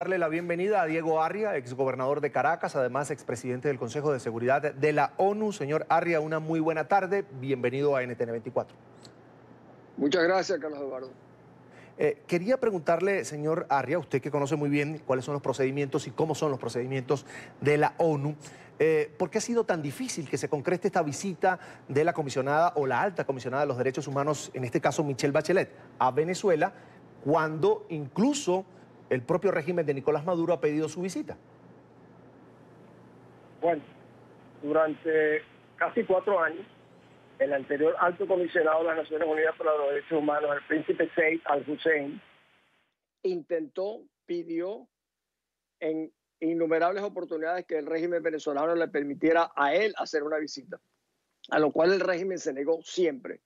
darle la bienvenida a Diego Arria, exgobernador de Caracas, además expresidente del Consejo de Seguridad de la ONU. Señor Arria, una muy buena tarde. Bienvenido a NTN 24. Muchas gracias, Carlos Eduardo. Eh, quería preguntarle, señor Arria, usted que conoce muy bien cuáles son los procedimientos y cómo son los procedimientos de la ONU, eh, ¿por qué ha sido tan difícil que se concrete esta visita de la comisionada o la alta comisionada de los derechos humanos, en este caso Michelle Bachelet, a Venezuela, cuando incluso el propio régimen de Nicolás Maduro ha pedido su visita. Bueno, durante casi cuatro años, el anterior alto comisionado de las Naciones Unidas para los Derechos Humanos, el príncipe Said al-Hussein, intentó, pidió en innumerables oportunidades que el régimen venezolano le permitiera a él hacer una visita, a lo cual el régimen se negó siempre.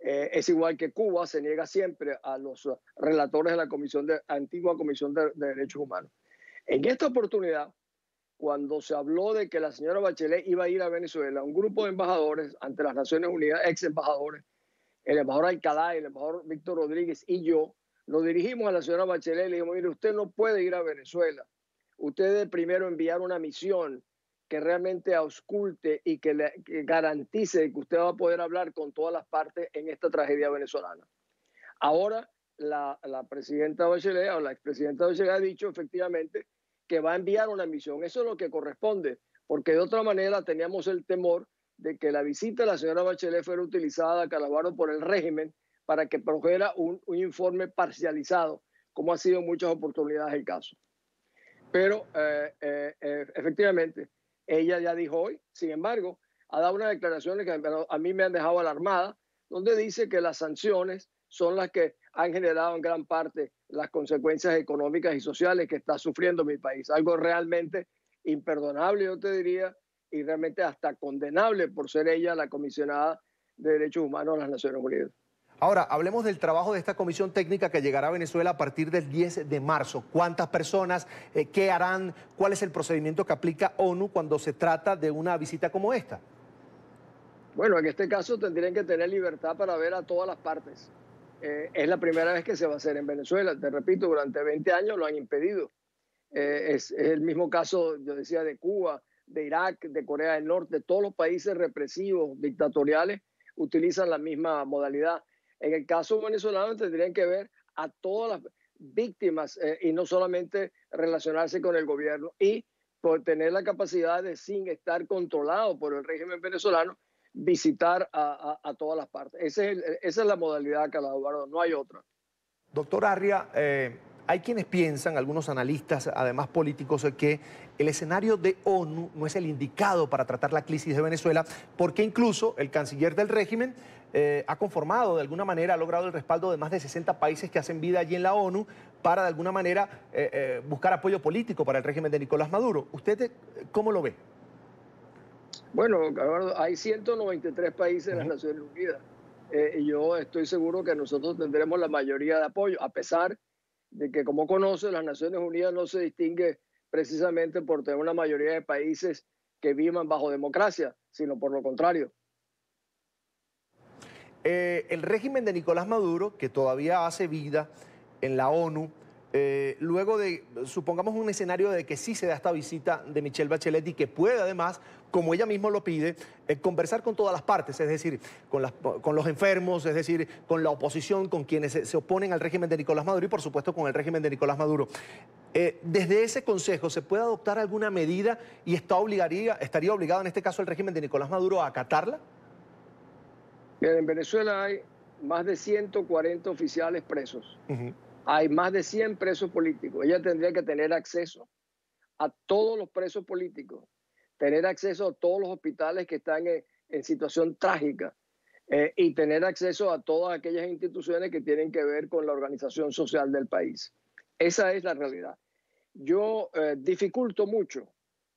Eh, es igual que Cuba, se niega siempre a los relatores de la antigua Comisión de, Derechos Humanos. En esta oportunidad, cuando se habló de que la señora Bachelet iba a ir a Venezuela, un grupo de embajadores ante las Naciones Unidas, ex embajadores, el embajador Alcalá, el embajador Víctor Rodríguez y yo, nos dirigimos a la señora Bachelet y le dijimos, mire, usted no puede ir a Venezuela. Usted debe primero enviar una misión que realmente ausculte y que le garantice que usted va a poder hablar con todas las partes en esta tragedia venezolana. Ahora, la, presidenta Bachelet o la expresidenta Bachelet ha dicho efectivamente que va a enviar una misión. Eso es lo que corresponde, porque de otra manera teníamos el temor de que la visita de la señora Bachelet fuera utilizada Calabaro por el régimen para que produjera un, informe parcializado, como ha sido en muchas oportunidades el caso. Pero eh, eh, eh, efectivamente, ella ya dijo hoy, sin embargo, ha dado unas declaraciones que a mí me han dejado alarmada, donde dice que las sanciones son las que han generado en gran parte las consecuencias económicas y sociales que está sufriendo mi país. Algo realmente imperdonable, yo te diría, y realmente hasta condenable por ser ella la comisionada de Derechos Humanos de las Naciones Unidas. Ahora, hablemos del trabajo de esta comisión técnica que llegará a Venezuela a partir del 10 de marzo. ¿Cuántas personas? Eh, ¿Qué harán? ¿Cuál es el procedimiento que aplica ONU cuando se trata de una visita como esta? Bueno, en este caso tendrían que tener libertad para ver a todas las partes. Eh, es la primera vez que se va a hacer en Venezuela. Te repito, durante 20 años lo han impedido. Eh, es, es, el mismo caso, yo decía, de Cuba, de Irak, de Corea del Norte. Todos los países represivos, dictatoriales, utilizan la misma modalidad. En el caso venezolano tendrían que ver a todas las víctimas eh, y no solamente relacionarse con el gobierno y por tener la capacidad de, sin estar controlado por el régimen venezolano, visitar a, todas las partes. esa es la modalidad, Carlos Eduardo, no hay otra. Doctor Arria, eh, hay quienes piensan, algunos analistas, además políticos, que el escenario de ONU no es el indicado para tratar la crisis de Venezuela, porque incluso el canciller del régimen eh, ha conformado, de alguna manera, ha logrado el respaldo de más de 60 países que hacen vida allí en la ONU para, de alguna manera, eh, eh, buscar apoyo político para el régimen de Nicolás Maduro. ¿Usted cómo lo ve? Bueno, hay 193 países en las Naciones Unidas. y yo estoy seguro que nosotros tendremos la mayoría de apoyo, a pesar de que, como conoce, las Naciones Unidas no se distingue precisamente por tener una mayoría de países que vivan bajo democracia, sino por lo contrario. Eh, el régimen de Nicolás Maduro, que todavía hace vida en la ONU, eh, luego de, supongamos un escenario de que sí se da esta visita de Michelle Bachelet y que puede además, como ella misma lo pide, eh, conversar con todas las partes, es decir, con, los enfermos, es decir, con la oposición, con quienes se, oponen al régimen de Nicolás Maduro y por supuesto con el régimen de Nicolás Maduro. Desde ese consejo, ¿se puede adoptar alguna medida y obligaría, estaría obligado en este caso el régimen de Nicolás Maduro a acatarla? En Venezuela hay más de 140 oficiales presos hay más de 100 presos políticos. Ella tendría que tener acceso a todos los presos políticos, tener acceso a todos los hospitales que están en, situación trágica eh, y tener acceso a todas aquellas instituciones que tienen que ver con la organización social del país. Esa es la realidad. Yo eh, dificulto mucho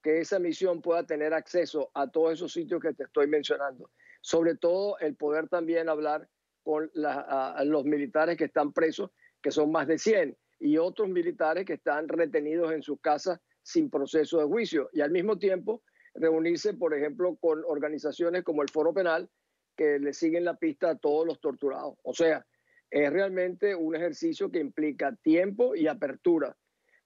que esa misión pueda tener acceso a todos esos sitios que te estoy mencionando. Sobre todo el poder también hablar con los militares que están presos que son más de 100, y otros militares que están retenidos en sus casas sin proceso de juicio. Y al mismo tiempo reunirse, por ejemplo, con organizaciones como el Foro Penal, que le siguen la pista a todos los torturados. O sea, es realmente un ejercicio que implica tiempo y apertura.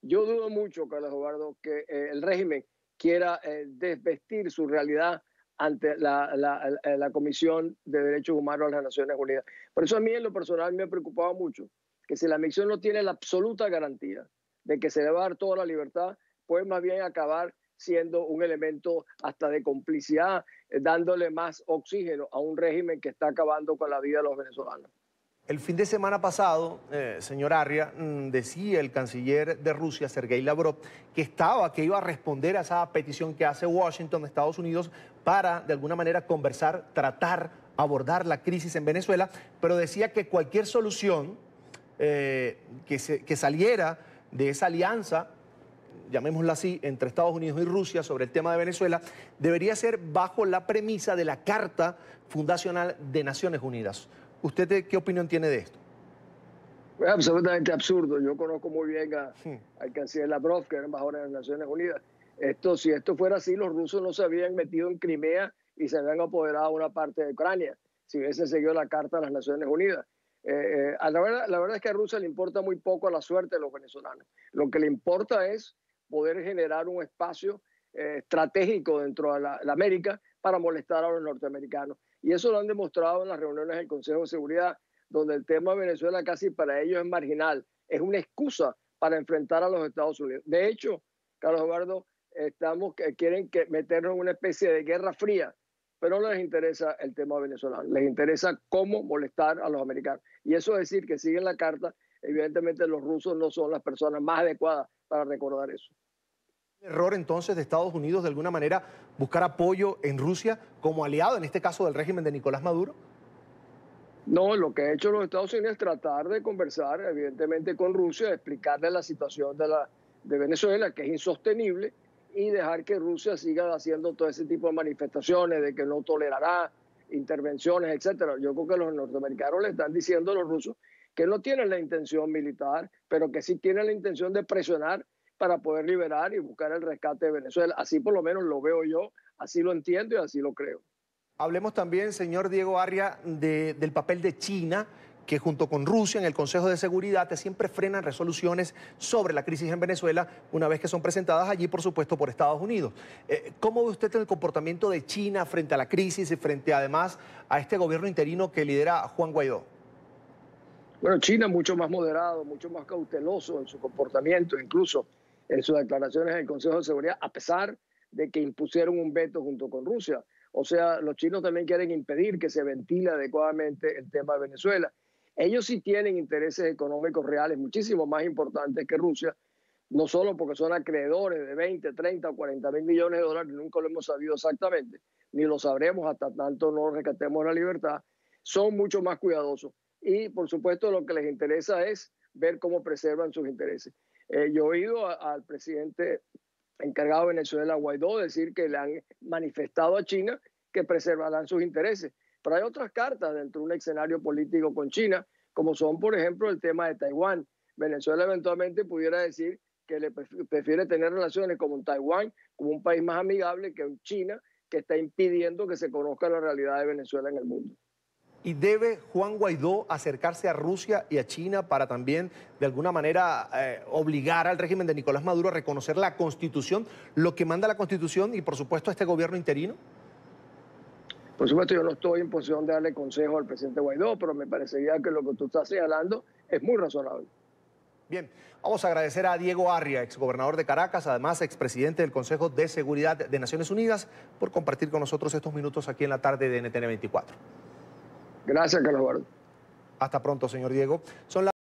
Yo dudo mucho, Carlos Eduardo, que eh, el régimen quiera eh, desvestir su realidad ante la, la, Comisión de Derechos Humanos de las Naciones Unidas. Por eso a mí en lo personal me ha preocupado mucho que si la misión no tiene la absoluta garantía de que se le va a dar toda la libertad, puede más bien acabar siendo un elemento hasta de complicidad, eh, dándole más oxígeno a un régimen que está acabando con la vida de los venezolanos. El fin de semana pasado, eh, señor Arria, mm, decía el canciller de Rusia, Sergei Lavrov, que estaba, que iba a responder a esa petición que hace Washington, Estados Unidos, para de alguna manera conversar, tratar, abordar la crisis en Venezuela, pero decía que cualquier solución eh, que, que saliera de esa alianza llamémosla así, entre Estados Unidos y Rusia sobre el tema de Venezuela, debería ser bajo la premisa de la Carta Fundacional de Naciones Unidas. ¿Usted qué opinión tiene de esto? Es absolutamente absurdo. Yo conozco muy bien a, al canciller Lavrov, que era embajador de las Naciones Unidas. Esto, si esto fuera así, los rusos no se habían metido en Crimea y se habían apoderado de una parte de Ucrania, si hubiesen seguido la Carta de las Naciones Unidas. Eh, eh, la, verdad, la verdad es que a Rusia le importa muy poco la suerte de los venezolanos. Lo que le importa es poder generar un espacio eh, estratégico dentro de la, América para molestar a los norteamericanos. Y eso lo han demostrado en las reuniones del Consejo de Seguridad, donde el tema de Venezuela casi para ellos es marginal, es una excusa para enfrentar a los Estados Unidos. De hecho, Carlos Eduardo, estamos, quieren meternos en una especie de guerra fría, pero no les interesa el tema venezolano, les interesa cómo molestar a los americanos. Y eso es decir que siguen la carta, evidentemente los rusos no son las personas más adecuadas para recordar eso. Error entonces de Estados Unidos de alguna manera buscar apoyo en Rusia como aliado, en este caso del régimen de Nicolás Maduro? No, lo que ha hecho los Estados Unidos es tratar de conversar, evidentemente, con Rusia, explicarle la situación de, la, de Venezuela, que es insostenible, y dejar que Rusia siga haciendo todo ese tipo de manifestaciones, de que no tolerará intervenciones, etcétera. Yo creo que los norteamericanos le están diciendo a los rusos que no tienen la intención militar, pero que sí tienen la intención de presionar para poder liberar y buscar el rescate de Venezuela. Así por lo menos lo veo yo, así lo entiendo y así lo creo. Hablemos también, señor Diego Arria, del papel de China que junto con Rusia en el Consejo de Seguridad siempre frenan resoluciones sobre la crisis en Venezuela una vez que son presentadas allí, por supuesto, por Estados Unidos. Eh, ¿Cómo ve usted el comportamiento de China frente a la crisis y frente además a este gobierno interino que lidera Juan Guaidó? Bueno, China mucho más moderado, mucho más cauteloso en su comportamiento, incluso en sus declaraciones en el Consejo de Seguridad, a pesar de que impusieron un veto junto con Rusia. O sea, los chinos también quieren impedir que se ventile adecuadamente el tema de Venezuela. Ellos sí tienen intereses económicos reales muchísimo más importantes que Rusia, no solo porque son acreedores de 20, 30 o 40 mil millones de dólares, nunca lo hemos sabido exactamente, ni lo sabremos hasta tanto no rescatemos la libertad, son mucho más cuidadosos y por supuesto lo que les interesa es ver cómo preservan sus intereses. Eh, yo he oído al presidente encargado de Venezuela, Guaidó, decir que le han manifestado a China que preservarán sus intereses. Pero hay otras cartas dentro de un escenario político con China, como son, por ejemplo, el tema de Taiwán. Venezuela eventualmente pudiera decir que le prefiere tener relaciones con Taiwán, como un país más amigable que China, que está impidiendo que se conozca la realidad de Venezuela en el mundo. ¿Y debe Juan Guaidó acercarse a Rusia y a China para también, de alguna manera, eh, obligar al régimen de Nicolás Maduro a reconocer la Constitución, lo que manda la Constitución y, por supuesto, este gobierno interino? Por supuesto, yo no estoy en posición de darle consejo al presidente Guaidó, pero me parecería que lo que tú estás señalando es muy razonable. Bien, vamos a agradecer a Diego Arria, exgobernador de Caracas, además expresidente del Consejo de Seguridad de Naciones Unidas, por compartir con nosotros estos minutos aquí en la tarde de NTN 24. Gracias, Carlos Eduardo. Hasta pronto, señor Diego. Son